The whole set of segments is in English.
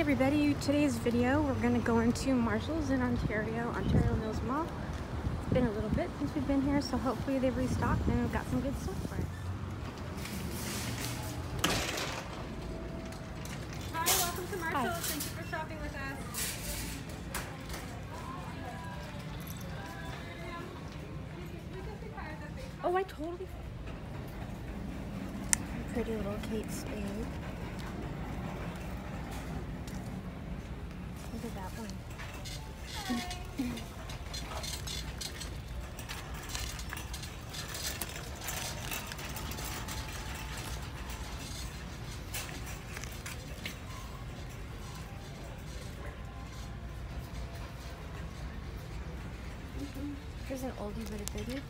everybody, today's video we're going to go into Marshalls in Ontario, Ontario Mills Mall. It's been a little bit since we've been here so hopefully they've restocked and we've got some good stuff for it. Hi, welcome to Marshalls. Hi. Thank you for shopping with us. Oh, I totally... Pretty little Kate Spade. Here's an oldie but a goodie.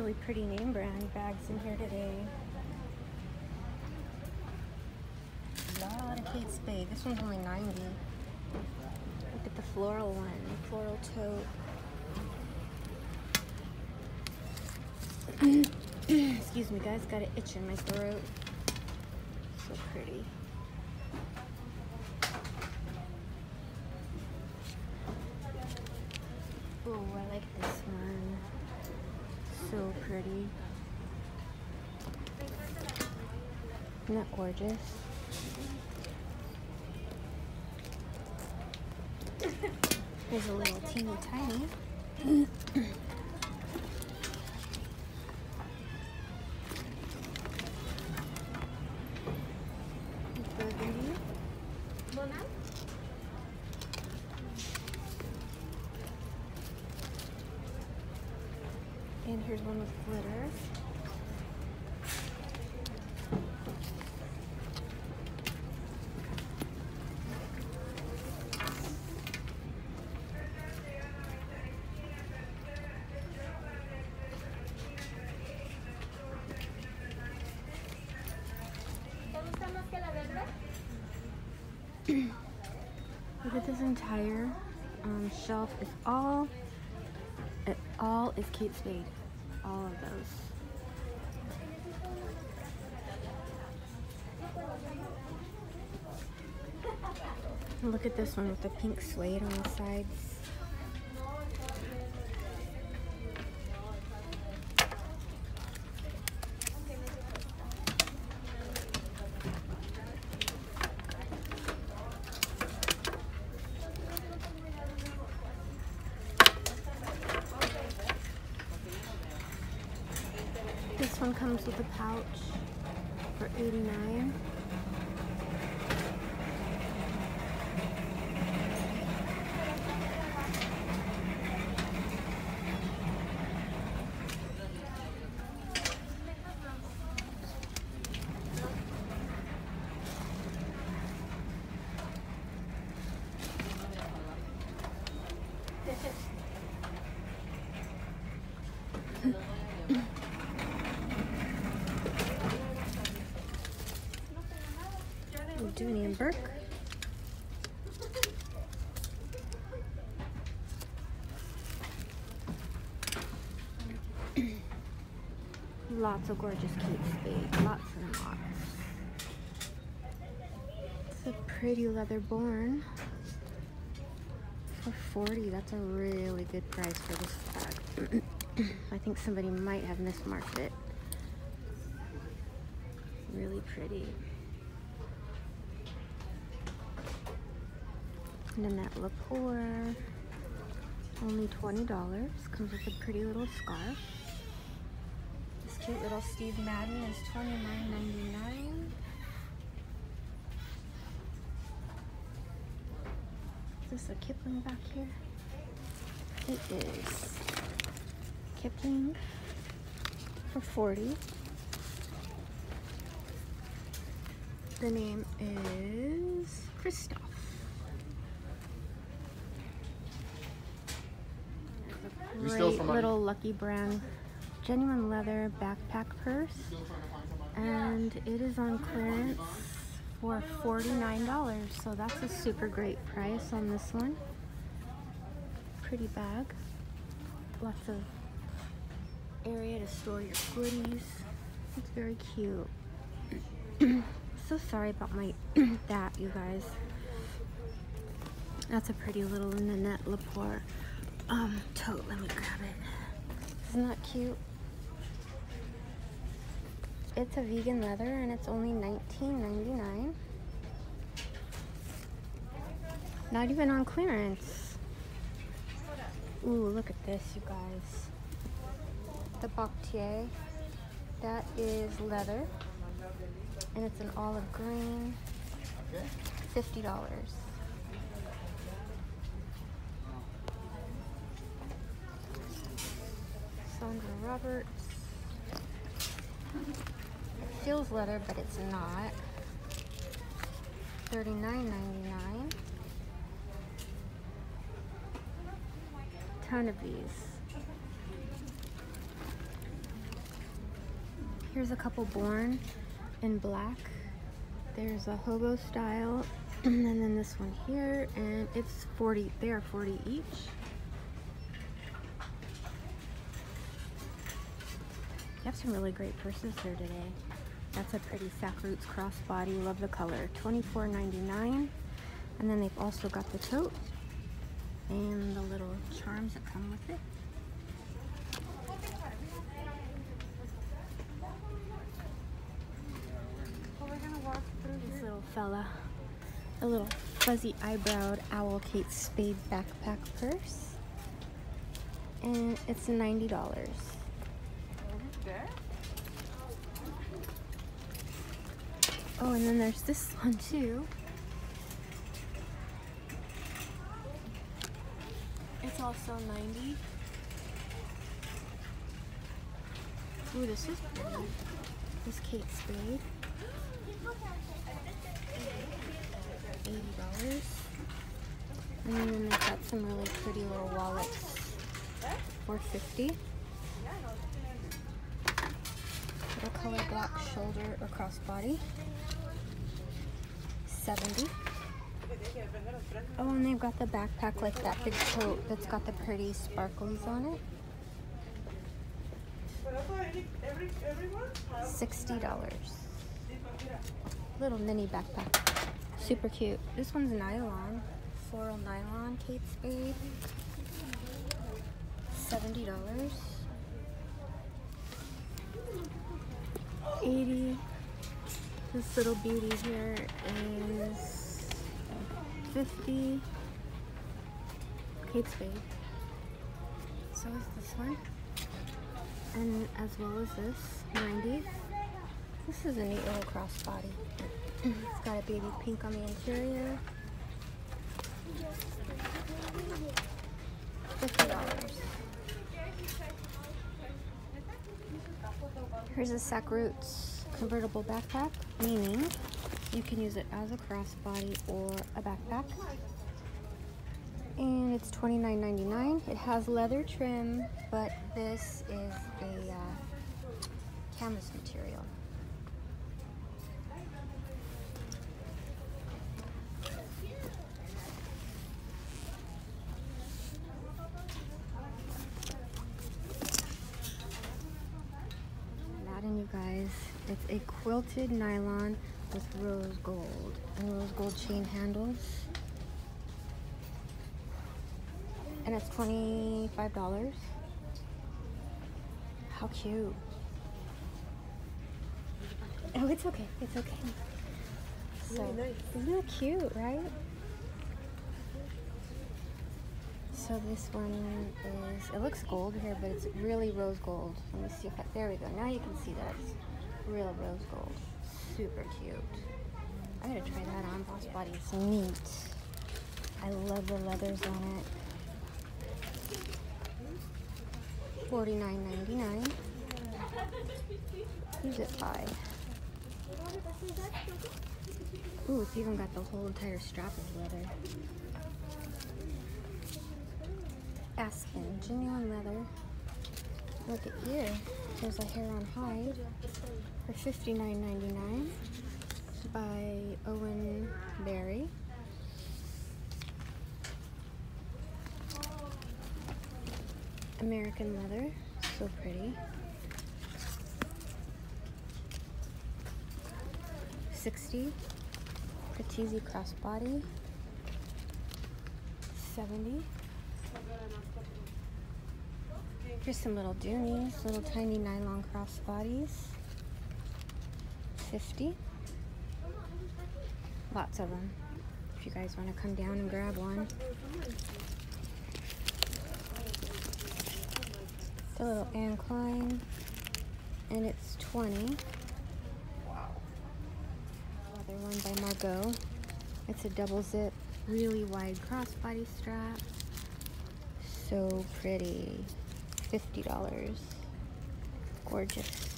Really pretty name brand bags in here today. A lot of Kate Spade. This one's only 90. Look at the floral one, floral tote. Excuse me, guys, got an itch in my throat. So pretty. Oh, I like this. So pretty. Isn't that gorgeous? There's a little teeny tiny. And here's one with glitter. Look at this entire um, shelf. It's all, it all is Kate Spade. All of those. Look at this one with the pink suede on the sides. This one comes with a pouch for 89 Bourke. Lots of gorgeous Kate Spade. Lots and lots. It's a pretty leather born. For 40 that's a really good price for this bag. I think somebody might have mismarked it. Really pretty. That liqueur. Only $20. Comes with a pretty little scarf. This cute little Steve Madden is $29.99. Is this a Kipling back here? It is Kipling for 40 The name is Christoph. You still Great little Lucky Brand genuine leather backpack purse, and it is on clearance for $49. So that's a super great price on this one. Pretty bag. Lots of area to store your goodies. It's very cute. so sorry about my that, you guys. That's a pretty little Nanette Lepore um, tote. Let me grab it. Isn't that cute? It's a vegan leather and it's only $19.99. Not even on clearance. Ooh, look at this, you guys. The Boctier. That is leather. And it's an olive green. $50. Roberts. It feels leather, but it's not. $39.99. Ton of these. Here's a couple born in black. There's a hobo style, and then this one here, and it's 40. They are 40 each. You have some really great purses here today. That's a pretty Sakroots crossbody. Love the color. $24.99. And then they've also got the tote and the little charms that come with it. This little fella, a little fuzzy eyebrowed owl Kate Spade backpack purse. And it's $90 there. Oh, and then there's this one too. It's also 90. Ooh, this is pretty. This Kate Spade. $80. And then they've got some really pretty little wallets. 450 color black shoulder or crossbody. 70 Oh, and they've got the backpack like that big coat that's got the pretty sparkles on it. $60. Little mini backpack. Super cute. This one's nylon. Floral nylon, Kate Spade. $70. 80 This little beauty here is 50 Kate Spade. So is this one. And as well as this, 90 This is a neat little crossbody. it's got a baby pink on the interior. $50. Here's a Sakroots convertible backpack, meaning you can use it as a crossbody or a backpack. And it's $29.99. It has leather trim, but this is a uh, canvas material. Madden, you guys. It's a quilted nylon with rose gold and rose gold chain handles. And it's $25. How cute. Oh, it's okay. It's okay. So, nice isn't that cute, right? So this one is, it looks gold here, but it's really rose gold. Let me see if I, there we go. Now you can see that real rose gold. Super cute. I gotta try that on. Boss Body It's neat. I love the leathers on it. $49.99. Use it by. Ooh, it's even got the whole entire strap of leather. Aspen, genuine leather. Look at here. There's a hair on hide for $59.99 by Owen Barry. American leather, so pretty. 60 Katisi crossbody 70 Here's some little doonies, little tiny nylon crossbodies 50 Lots of them if you guys want to come down and grab one. a little Klein and it's 20 Another one by Margot. It's a double zip, really wide crossbody strap. So pretty. $50. Gorgeous.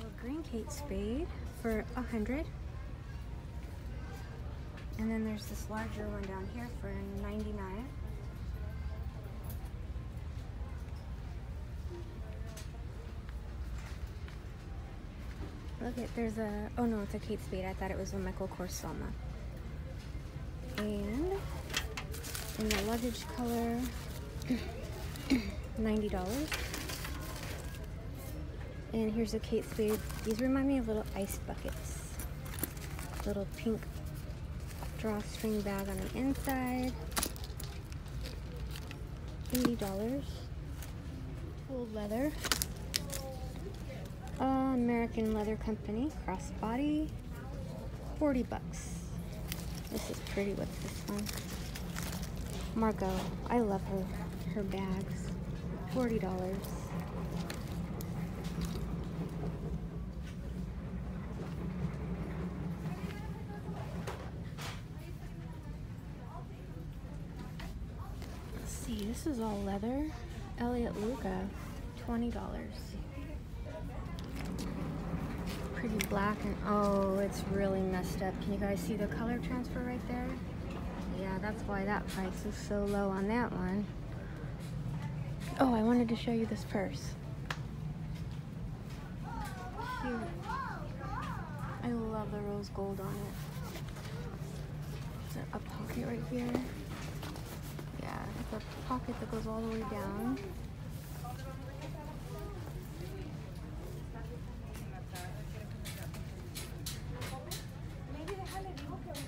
A green Kate Spade for a 100 And then there's this larger one down here for 99 Look at, there's a, oh no, it's a Kate Spade. I thought it was a Michael Kors Selma. And in the luggage color, $90. And here's a Kate Spade. These remind me of little ice buckets. Little pink drawstring bag on the inside. $80. Full leather. American Leather Company, crossbody, 40 bucks. This is pretty with this one. Margot, I love her, her bags, $40. Let's see, this is all leather. Elliott Lucca, $20 pretty black and oh, it's really messed up. Can you guys see the color transfer right there? Yeah, that's why that price is so low on that one. Oh, I wanted to show you this purse. Cute. I love the rose gold on it. Is there a pocket right here. Yeah, it's a pocket that goes all the way down.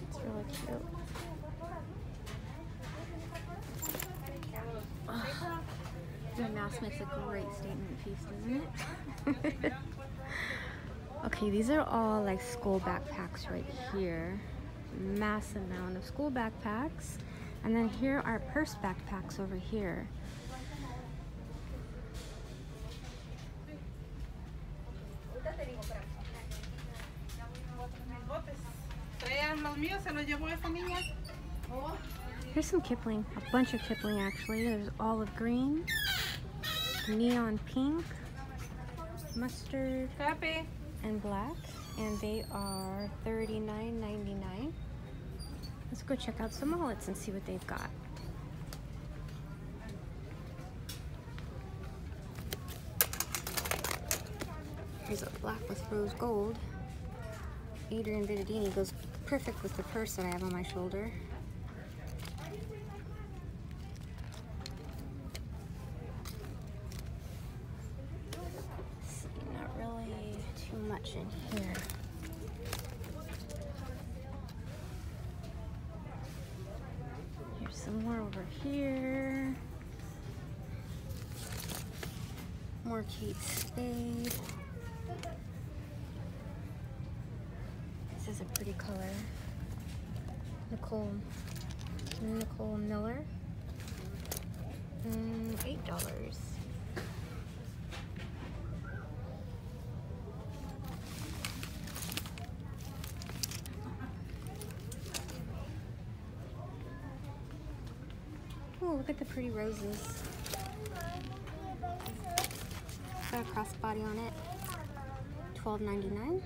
It's really cute. The mask makes a great statement piece, doesn't it? okay, these are all like school backpacks right here. Mass amount of school backpacks. And then here are purse backpacks over here. Here's some Kipling, a bunch of Kipling actually. There's olive green, neon pink, mustard, and black. And they are $39.99. Let's go check out some wallets and see what they've got. Here's a black with rose gold. Adrienne Vittadini goes perfect with the purse that I have on my shoulder. Not really too much in here. over here. More Kate Spade. This is a pretty color. Nicole, Nicole Miller. Mm, $8. Oh, look at the pretty roses. It's got a crossbody on it. $12.99.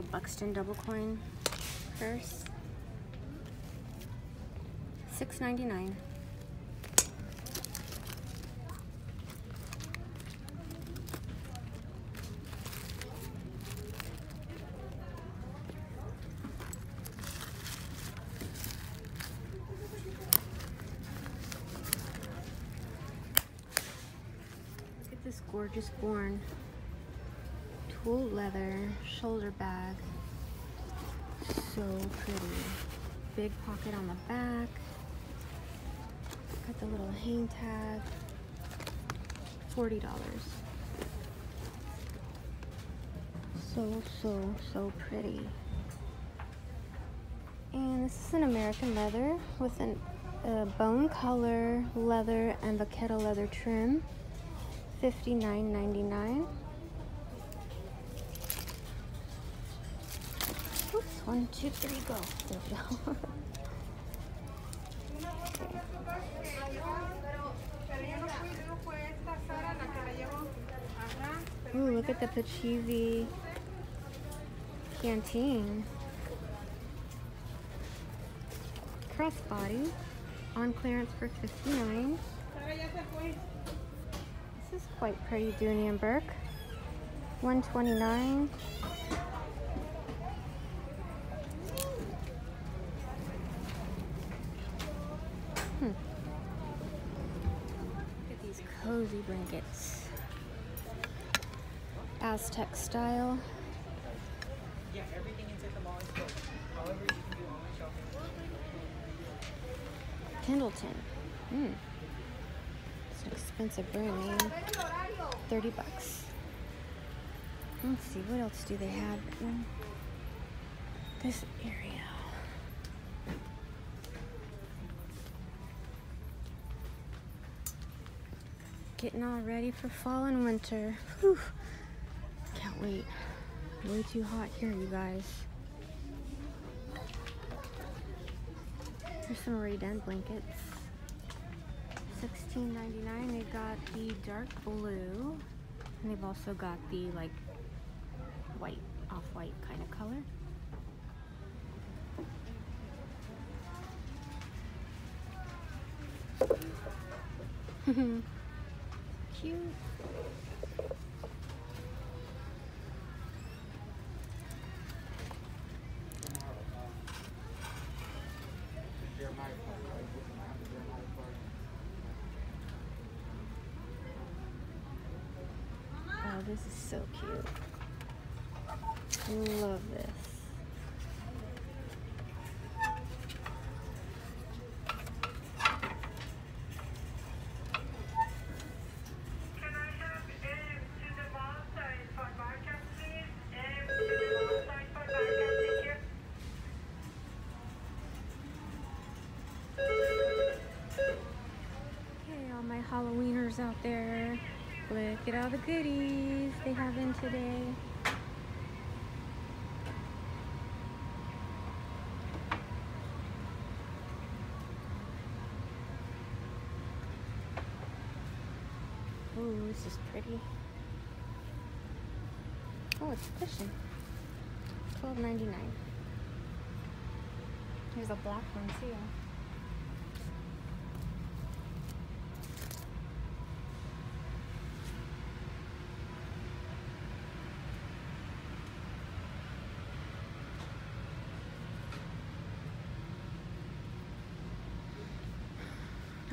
Little Buxton double coin purse. Six ninety nine. This gorgeous born Wool leather shoulder bag. So pretty. Big pocket on the back. Got the little hang tag. $40. So, so, so pretty. And this is an American leather with a uh, bone color leather and vaquero leather trim. $59.99. one, two, three, go. There we go. Ooh, look at the Pachivi canteen. Crossbody on clearance for 59 This is quite pretty, Dooney and Bourke. 129 Hmm. Look at these cozy blankets. Aztec style. Yeah, everything the mall is. However, you can do online shopping. Pendleton. Hmm. It's an expensive brand name. 30 bucks. Let's see, what else do they have in this area? Getting all ready for fall and winter. Whew. Can't wait. Way too hot here, you guys. Here's some Rae Dunn blankets. $16.99. They've got the dark blue. And they've also got the like white, off-white kind of color. Cute. Oh, this is so cute. Love this. Out there. Look at all the goodies they have in today. Ooh, this is pretty. Oh, it's cushion. Twelve ninety nine. Here's a black one too.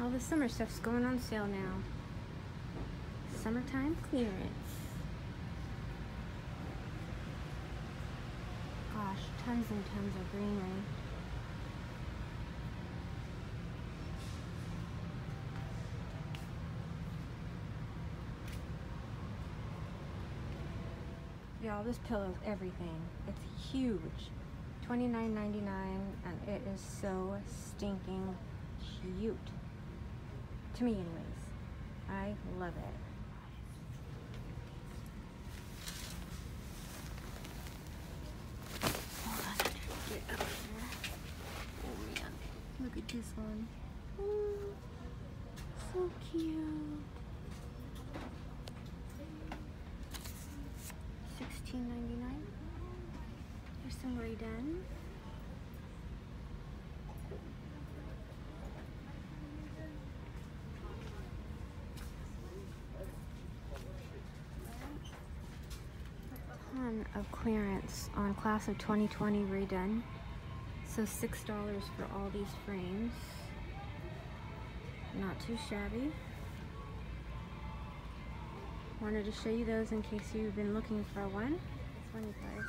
All the summer stuff's going on sale now. summertime clearance. Gosh, tons and tons of greenery. Y'all, this pillow is everything. It's huge. $29.99 and it is so stinking cute. To me anyways. I love it. Hold on, I gotta get up here. Oh man, look at this one. Ooh, so cute. Sixteen ninety nine. There's some Rae Dunn. ton of clearance on class of 2020 Rae Dunn. So $6 for all these frames. Not too shabby. Wanted to show you those in case you've been looking for one. Funny price.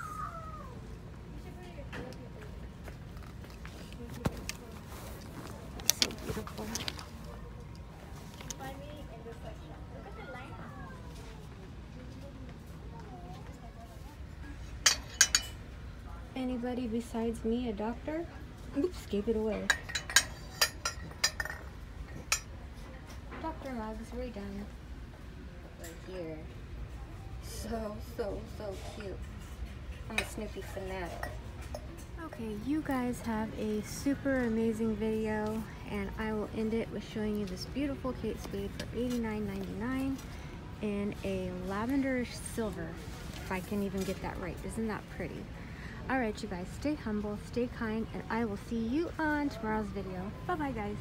So beautiful. Anybody besides me a doctor? Oops, gave it away. Dr. Mugs Rae Dunn. Right here. So, so, so cute. I'm a Snoopy fanatic. Okay, you guys have a super amazing video and I will end it with showing you this beautiful Kate Spade for $89.99 in a lavender silver, if I can even get that right. Isn't that pretty? Alright you guys, stay humble, stay kind, and I will see you on tomorrow's video. Bye bye guys.